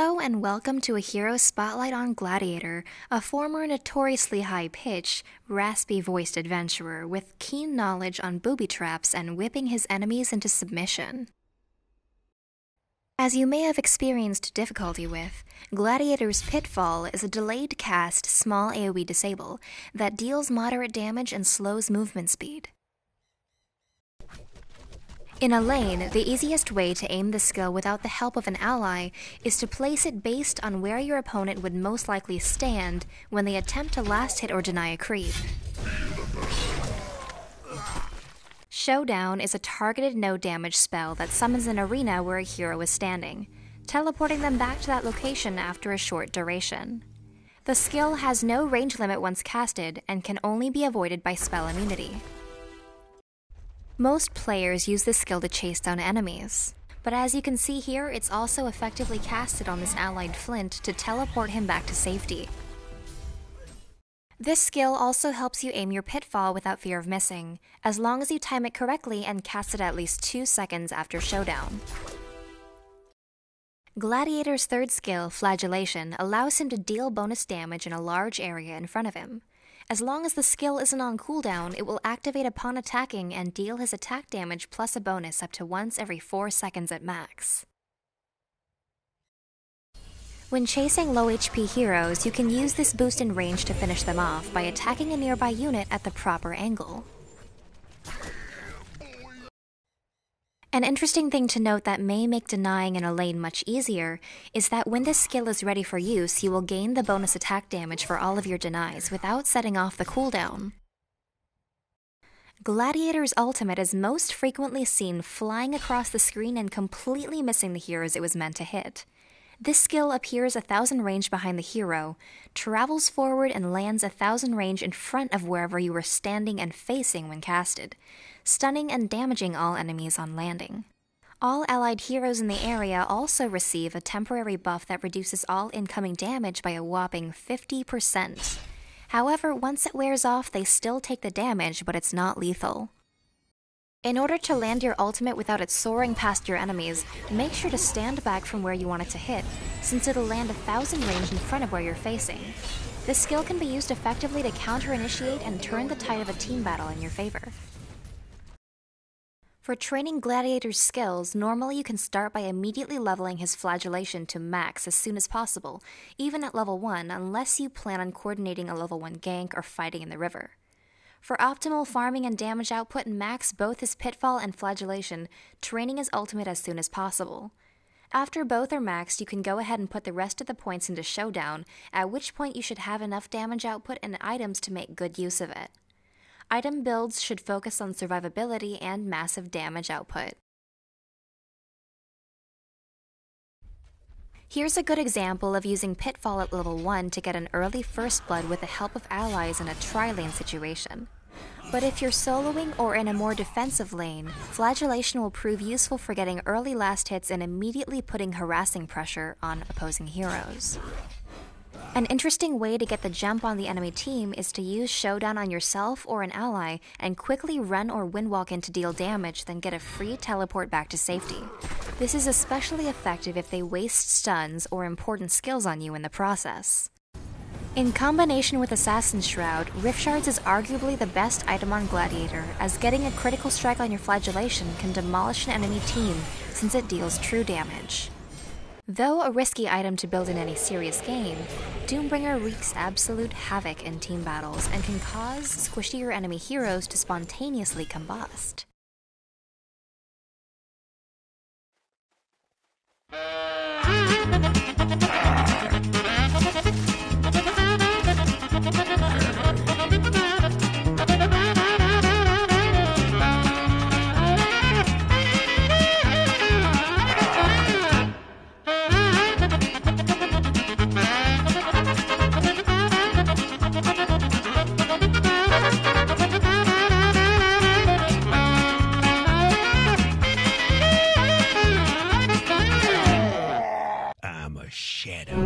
Hello and welcome to a Hero Spotlight on Gladiator, a former notoriously high pitched, raspy voiced adventurer with keen knowledge on booby traps and whipping his enemies into submission. As you may have experienced difficulty with, Gladiator's Pitfall is a delayed cast small AoE disable that deals moderate damage and slows movement speed. In a lane, the easiest way to aim the skill without the help of an ally is to place it based on where your opponent would most likely stand when they attempt to last hit or deny a creep. Showdown is a targeted no damage spell that summons an arena where a hero is standing, teleporting them back to that location after a short duration. The skill has no range limit once casted and can only be avoided by spell immunity. Most players use this skill to chase down enemies, but as you can see here, it's also effectively casted on this allied Flint to teleport him back to safety. This skill also helps you aim your pitfall without fear of missing, as long as you time it correctly and cast it at least 2 seconds after showdown. Gladiator's third skill, Flagellation, allows him to deal bonus damage in a large area in front of him. As long as the skill isn't on cooldown, it will activate upon attacking and deal his attack damage plus a bonus up to once every 4 seconds at max. When chasing low HP heroes, you can use this boost in range to finish them off by attacking a nearby unit at the proper angle. An interesting thing to note that may make denying in a lane much easier is that when this skill is ready for use, you will gain the bonus attack damage for all of your denies without setting off the cooldown. Gladiator's ultimate is most frequently seen flying across the screen and completely missing the heroes it was meant to hit. This skill appears a thousand range behind the hero, travels forward and lands a thousand range in front of wherever you were standing and facing when casted, stunning and damaging all enemies on landing. All allied heroes in the area also receive a temporary buff that reduces all incoming damage by a whopping 50%. However, once it wears off, they still take the damage, but it's not lethal. In order to land your ultimate without it soaring past your enemies, make sure to stand back from where you want it to hit, since it'll land a thousand range in front of where you're facing. This skill can be used effectively to counter-initiate and turn the tide of a team battle in your favor. For training Gladiator's skills, normally you can start by immediately leveling his flagellation to max as soon as possible, even at level 1, unless you plan on coordinating a level 1 gank or fighting in the river. For optimal farming and damage output, max both his pitfall and flagellation, training his ultimate as soon as possible. After both are maxed, you can go ahead and put the rest of the points into Showdown, at which point you should have enough damage output and items to make good use of it. Item builds should focus on survivability and massive damage output. Here's a good example of using Pitfall at level 1 to get an early first blood with the help of allies in a tri-lane situation. But if you're soloing or in a more defensive lane, Flagellation will prove useful for getting early last hits and immediately putting harassing pressure on opposing heroes. An interesting way to get the jump on the enemy team is to use Showdown on yourself or an ally and quickly run or windwalk in to deal damage, then get a free teleport back to safety. This is especially effective if they waste stuns or important skills on you in the process. In combination with Assassin's Shroud, Rift Shards is arguably the best item on Gladiator, as getting a critical strike on your flagellation can demolish an enemy team since it deals true damage. Though a risky item to build in any serious game, Doombringer wreaks absolute havoc in team battles and can cause squishier enemy heroes to spontaneously combust. I'm a shadow.